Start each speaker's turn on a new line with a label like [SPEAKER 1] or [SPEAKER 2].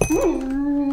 [SPEAKER 1] Mm.